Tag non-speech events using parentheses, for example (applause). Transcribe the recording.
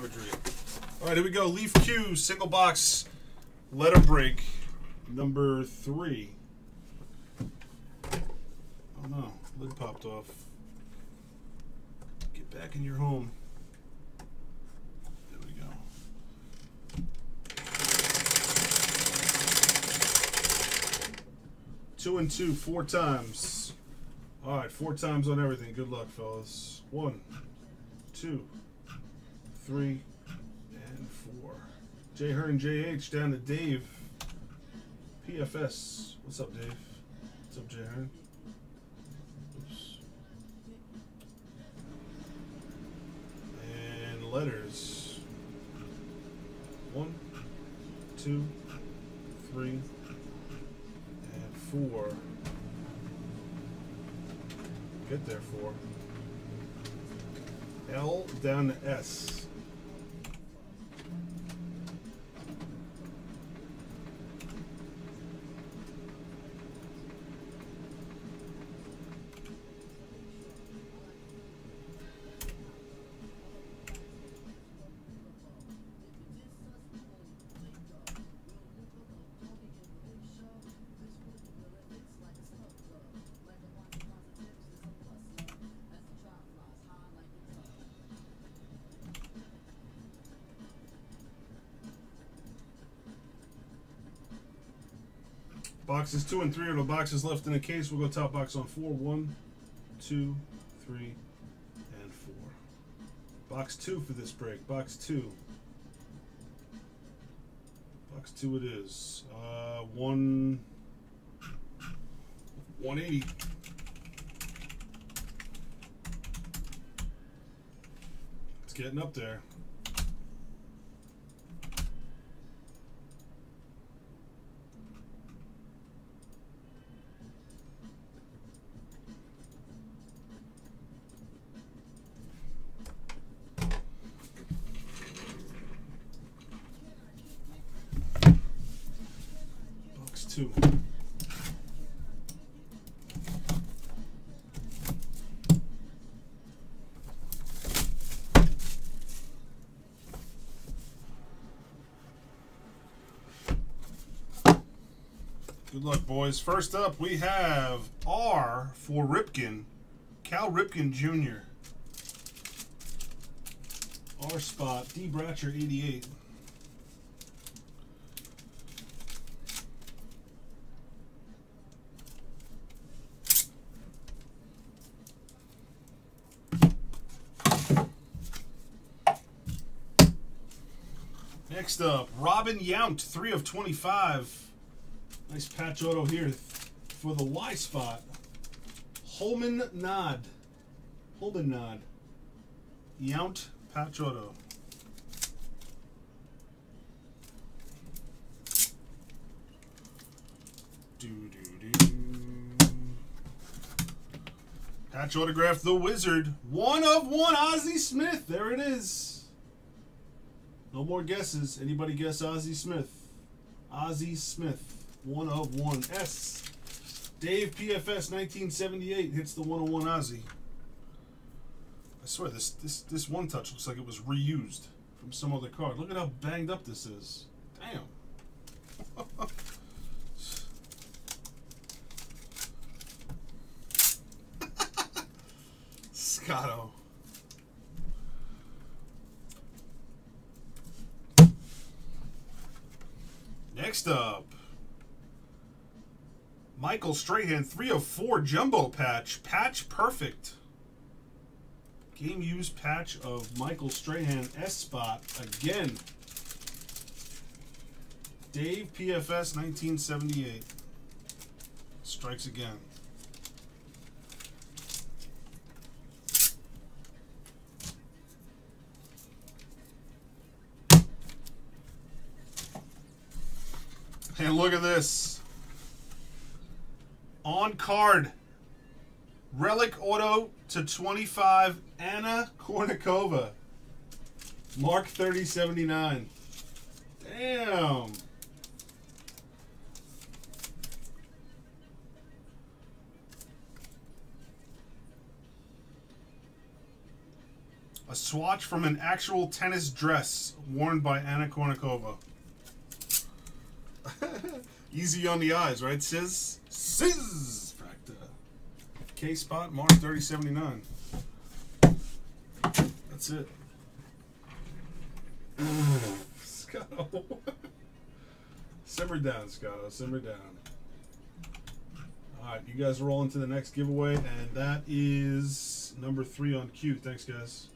Savagery. All right, here we go. Leaf Q, single box, letter break, number three. Oh no, lid popped off. Get back in your home. There we go. Two and two, four times. All right, four times on everything. Good luck, fellas. One, two, three, and four. J Hearn JH down to Dave. PFS. What's up, Dave? What's up, J Hearn? Oops. And letters. One, two, three, and four. Get there, four. L down to S. Boxes two and three are the boxes left in the case. We'll go top box on four. One, two, three, and four. Box two for this break. Box two. Box two it is. Uh, one. 180. It's getting up there. Box Good luck, boys. First up, we have R for Ripken, Cal Ripken Jr. R spot, D Bratcher 88. Next up, Robin Yount, 3 of 25. Nice patch auto here for the Y spot. Holman Nod. Holman Nod. Yount patch auto. Do, do, do. Patch autograph The Wizard. One of one Ozzie Smith. There it is. No more guesses. Anybody guess Ozzie Smith? Ozzie Smith. One of one. S. Dave PFS 1978 hits the 101 Ozzie. I swear this this this one touch looks like it was reused from some other card. Look at how banged up this is. Damn. (laughs) Scotto. Next up, Michael Strahan, 3 of 4 jumbo patch. Patch perfect. Game used patch of Michael Strahan S spot again. Dave PFS 1978. Strikes again. And look at this. On card. Relic auto to 25. Anna Kournikova. Mark 3079. Damn. A swatch from an actual tennis dress worn by Anna Kournikova. (laughs) Easy on the eyes, right, Sis? Sis! Fracta. K spot, Mark 3079. That's it. (laughs) Scotto. (laughs) Simmer down, Scotto. Simmer down. All right, you guys roll into the next giveaway, and that is number three on cue. Thanks, guys.